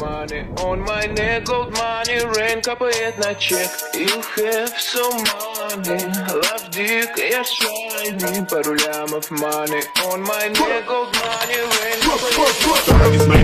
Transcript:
money on my neck, gold money, rain капает на чек. You have some money, love dick, я shiny, пару лямов money on my neck, gold money, rain капает на чек. It's